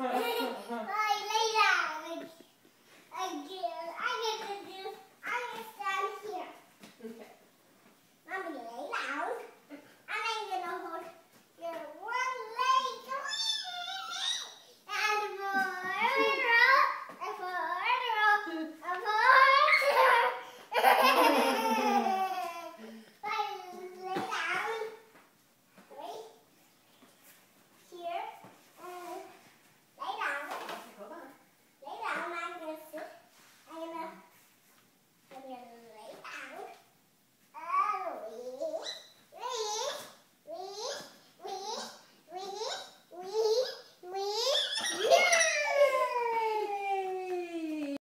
Huh, huh, huh.